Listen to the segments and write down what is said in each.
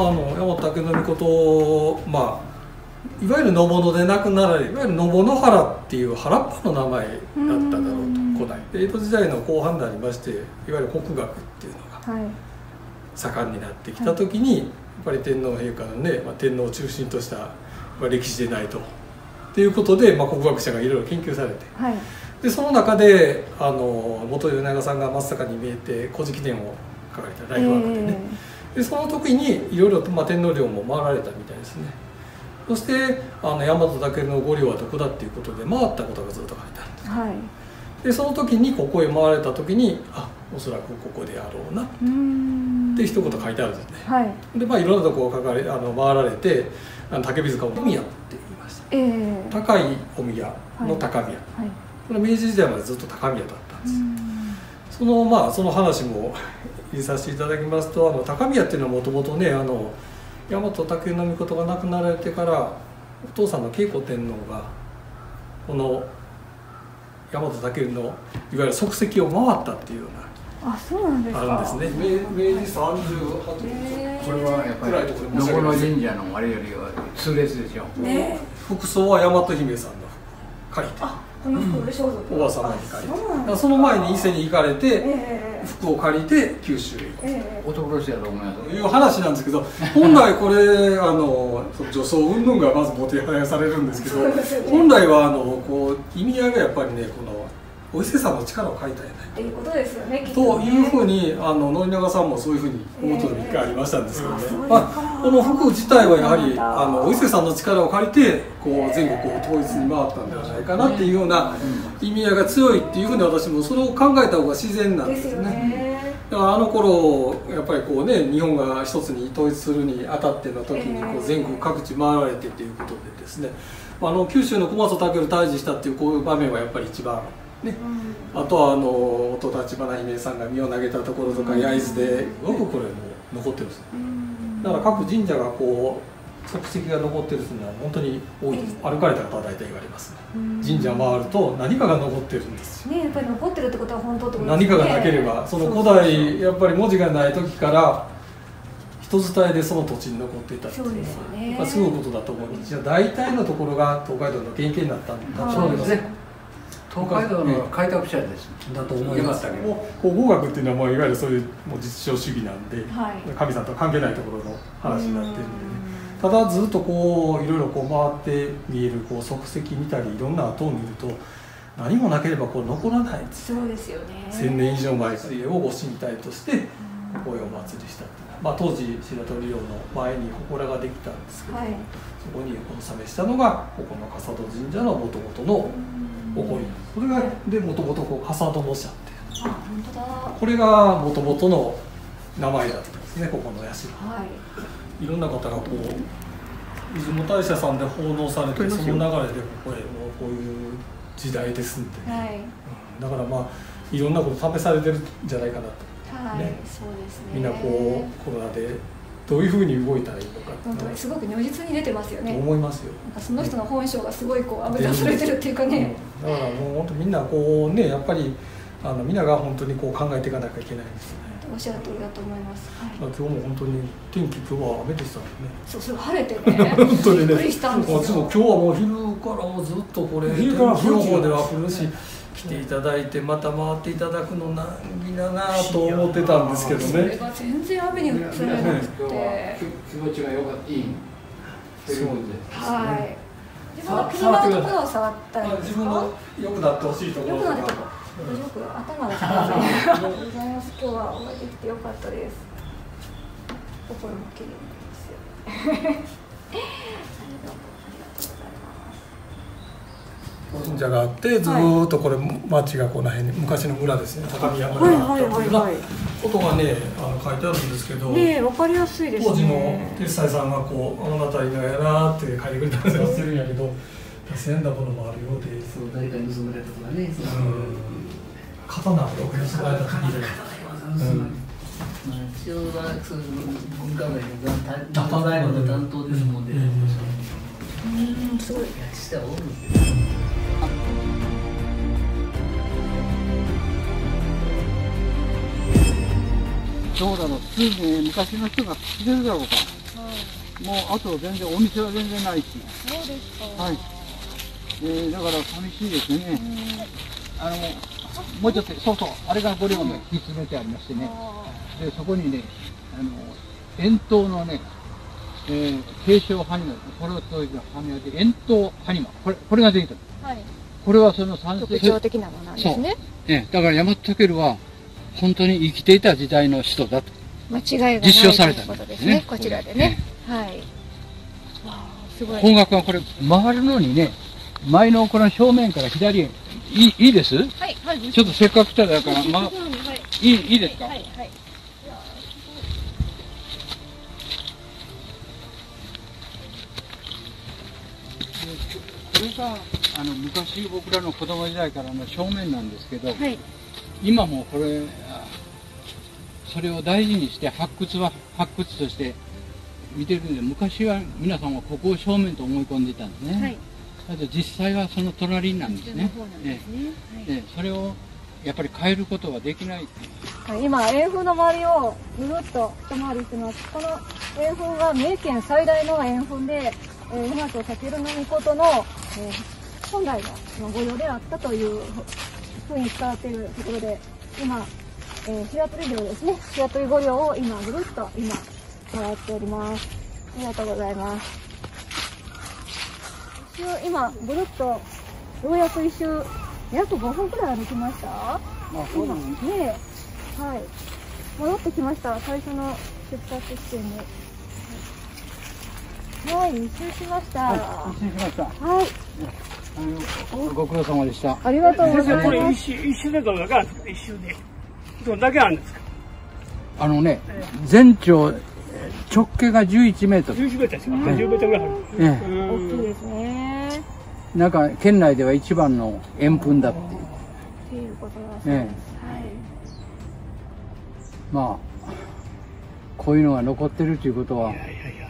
まあ、あの山本武尊ことまあいわゆる野物で亡くなられいわゆる野物原っていう原っぱの名前だっただろうと。古代。で江戸時代の後半でありましていわゆる国学っていうのが盛んになってきた時に、やっぱり天皇陛下のね、まあ、天皇を中心とした、まあ、歴史でないと。っていうことで、まあ、国学者がいろいろ研究されて、はい、でその中であの元米長さんが松坂に見えて「古事記伝」を書かれたライフワークでね、えー、でその時にいろいろと、まあ、天皇陵も回られたみたいですね。そしてあの大和武の御陵はどこだっていうことで回ったことがずっと書いてあるんです、はい、でその時にここへ回られた時にあおそらくここであろうな。って一言書いてあるんですね、はい、でまあいろんなとこを書かれあの回られてあの竹水塚を海やって言いました、え。ー、高いお宮の高宮、はい、これ明治時代までずっと高宮だったんですそのまあその話も入れさせていただきますとあの高宮っていうのはもともとねあの大和武尊が亡くなられてからお父さんの慶光天皇がこの大和武のいわゆる足跡を回ったっていうようなあそうなんですか。あるんですね。明治38年これはやっぱりどこの神社のあれよりは痛烈でしょ、ね、服装は大和姫さんの借りてこの服で装束おば様に借りて。その前に伊勢に行かれて、服を借りて九州へ行く、えー、男の人やと思いますという話なんですけど 本来これあの女装云々がまずもてはやされるんですけど、本来はあのこう意味合いがやっぱりねこのお伊勢さんの力を借りたいっていうことですよねというふうにあの野永さんもそういうふうに思うことが一回ありましたんですけどね、まあ、この服自体はやはりあのお伊勢さんの力を借りてこう全国を統一に回ったんではないかなっていうような意味合いが強いっていうふうに私もそれを考えた方が自然なんですよね。だからあの頃やっぱりこうね日本が一つに統一するにあたっての時にこう全国各地回られてということでですね。あの九州の小松武退治したっていうこういう場面はやっぱり一番ね、あとはあの音立花姫さんが身を投げたところとか焼津で。よくこれも残ってるんです、だから各神社がこう足跡が残ってるのは本当に多いです、歩かれた方は大体言われます、ね、神社回ると何かが残ってるんです。ねやっぱり残ってるってことは本当ってことですね。何かがなければその古代やっぱり文字がない時から人伝えでその土地に残っていたっていうのは、ね、すごいことだと思います。じゃあ大体のところが東海道の原型になったんだと思いますね東海道の開拓者です、だと思います。けど考古学っていうのはもういわゆるそういうもう実証主義なんで、はい、神さんと関係ないところの話になってるんで、ね、ただずっとこういろいろこう回って見えるこう足跡見たりいろんな跡を見ると何もなければこう残らないそうですよね。千年以上前をご神体としてこういうお祭りしたってまあ、当時白鳥陵の前に祠ができたんですけど、はい、そこにお納めしたのがここの笠戸神社のもともとの起こり。これがでもともと笠戸の社ってこれがもともとの名前だったんですねここの社、はい、いろんな方がこう出雲大社さんで奉納されてその流れでここへもうこういう時代ですんで、はい、うん、だからまあいろんなこと試されてるんじゃないかなと、はい、ね、そうですね。みんなこうコロナでどういうふうに動いたらいいのか本当にすごく如実に出てますよね。思いますよ。その人の本性がすごいこうあぶり出されてるっていうかね、うん、だからもう本当みんなこうねやっぱりあのみんなが本当にこう考えていかなきゃいけないですね。おっしゃる通りだと思います、はい、今日も本当に天気今日は雨でしたね。そうそう晴れてね。本当にね。私も今日はもう昼からもうずっとこれ天気予報では降るし来ていただいてまた回っていただくの難儀だなと思ってたんですけどね。それが全然雨に映らなくて。気持ちがよかったいいそうですはい。自分の気になるところを触ったり自分の良くなってほしいところよく頭がありがとうございます今日はお会いできてよかったです。心も綺麗ですよ神社があってずっとこれ町がこの辺に昔の村ですね。高見山村があったっていうような。ことがねあの書いてあるんですけど、ね、分かりやすいです、ね、当時の鉄斎さんがこう「あの辺りのやな」って書いてくれたりしてるんやけど変なものもあるようで。そう誰かに盗まれたとかね、うん、刀を盗まれた限りで。一応はそういう文化財の担当担当ですもんね。うん、すごい。してはおるんです。そうだろう、普通に昔の人が作ってるだろうか。もうあと全然お店は全然ないし、そうですか。はい。えー、だから寂しいですね。あの、もうちょっと、そうそう、あれが5両目、引き詰めてありましてね。で、そこにね、あの、円筒のね、えー、継承埴輪、これを当時の埴輪で、円筒埴輪、これ、これができた。はい。これはその三世特徴的なものなんですね。ええ、だから大和武は、本当に生きていた時代の人だと。間違いがない実証されたということですねね。こちらでね。はい。すごい。方角がこれ、回るのにね、前のこの正面から左へ、いいいいです？はい、はい。ちょっとせっかく来ただから、ま、はい。いい、いいですか、はい、はい。これが、あの、昔僕らの子供時代からの正面なんですけど、はい。今もこれ、あそれを大事にして発掘は発掘として見てるんで、昔は皆さんはここを正面と思い込んでいたんですね。はい。だけど実際はその隣なんですね。ですね。ええええそれをやっぱり変えることはできない。はい。今、円墳の周りをぐるっと一回りしてます。この円墳は三重県最大の円墳で、えー、大和武の御事の、えー本来の御用であったというふうに伝わっているところで、今、えー、白鳥城ですね。白鳥御陵を今、ぐるっと今、回っております。ありがとうございます。一周、今、ぐるっと、ようやく一周、約5分くらい歩きました？まあ今。ねはい。戻ってきました。最初の出発地点に。はい。一周しました。はい、失礼しました。はいご苦労様でした。ありがとうございます。一周一周でどれだけあるんですか一周でどれだけあるんですか？あのね、全長直径が11メートル。11メートルですか、10メートルぐらいある。え大きいですね。え、なんか県内では一番の円墳だって。いう。っていうことです、まあ、こういうのが残ってるということは、いやいやいや。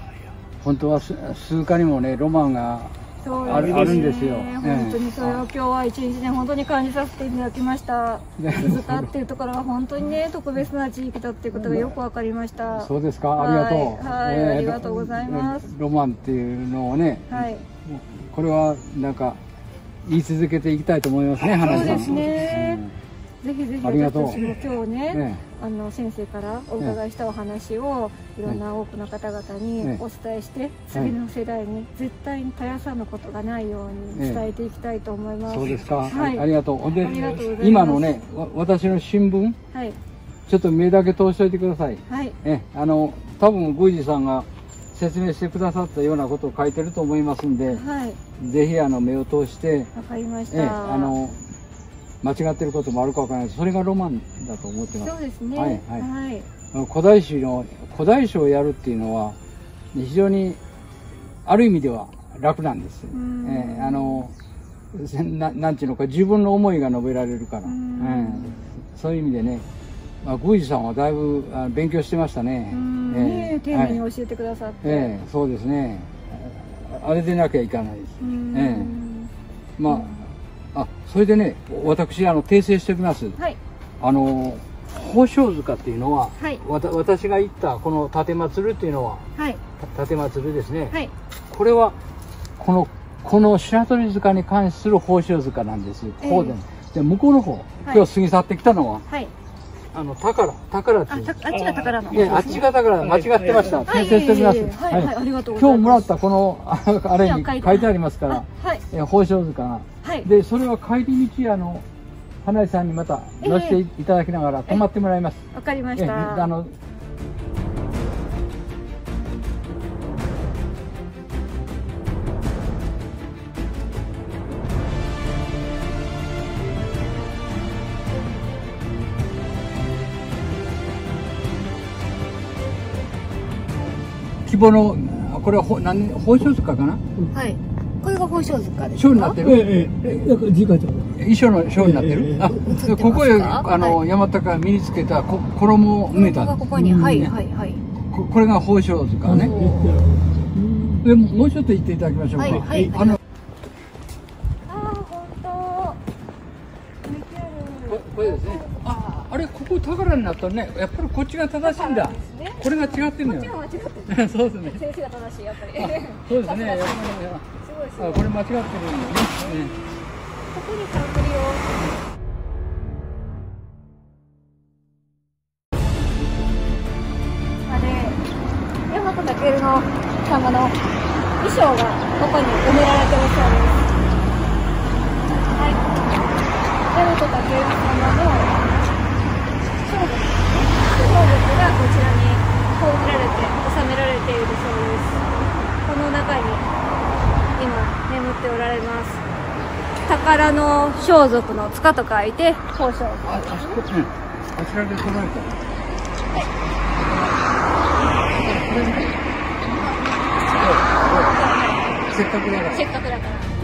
本当はす数かにもね、ロマンがそうあるあるんですよ。本当にそれを今日は一日ね本当に感じさせていただきました。ね鈴鹿っていうところは本当にね特別な地域だっていうことがよくわかりました。そうですか、ありがとう。はいはいありがとうございます。ロロマンっていうのをね、はい。これはなんか言い続けていきたいと思いますね、花井さん。そうですねぜひぜひ私も今日ね、ね。あの先生からお伺いしたお話をいろんな多くの方々にね。お伝えして、次の世代に絶対に絶やさぬことがないように伝えていきたいと思います。そうですか、はい。ありがとう。ほんで今のね、わ私の新聞、はい。ちょっと目だけ通しておいてください。はい。え、あの、多分宮司さんが説明してくださったようなことを書いてると思いますんで、はい。ぜひあの目を通して、わかりましえ、た。あの、間違ってることもあるかわからないそれがロマンだと思ってますそう。ですね。はいははいい。あの古代史の、古代史をやるっていうのは、非常に、ある意味では楽なんです。んええあの、せななんていうのか、自分の思いが述べられるから。んええそういう意味でね、まあ、宮司さんはだいぶあ勉強してましたね。うんええね丁寧にはい教えてくださって。ええそうですね。あれでなきゃいかないです。うんええまあ、あ、それでね、私、あの、訂正しておきます。はい。あの、宝生塚っていうのは、はいわた私が行ったこの立祭るっていうのは、はい。た立祭るですね。はい。これは、この、この白鳥塚に関する宝生塚なんです。ええこうで、で、向こうの方、今日過ぎ去ってきたのは、はい。あの、宝、宝ってあ、いう。たあっちが宝の。ね、あっちが宝、間違ってました。はい。訂正しておきます。はい。はい。ありがとうござい。ます今日もらったこの、ああれに書い。てありますから、あはい。え宝生塚が。はい。で、それは帰り道、あの、花井さんにまた乗せてい。ただきながら泊まってもらい。ます。わかりましえた。あの、規模の、これはほ何宝生塚かな？はい。これが宝生塚ですか。章になってる、ええええ次回と衣装の章になってる、あますここへかあの、は山高が身につけたこ衣を埋めた。ここがここに、はいはいはい。ここれが宝生塚ね。でもうちょっと行っていただきましょうか、はいはいあのああ、本当。ここれですね。ああれここう宝になったらね。やっぱりこっちが正しいんだ、ね、これが違ってるのよ。こっちが間違ってる。そうですね。先生が正しいやっぱり。そうですね。やっぱりすごいこれ間違ってるんだよね、ここに冠を。あれ大和健の様の衣装がここに埋められてるそうですはい大和健様の装束装束がこちらに葬られて収められているそうですこの中に今眠っておられます宝の装束の塚と書いて宝装ああそこねあちらで揃えたせっかくだから。せっかくだから